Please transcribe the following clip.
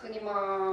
作ります。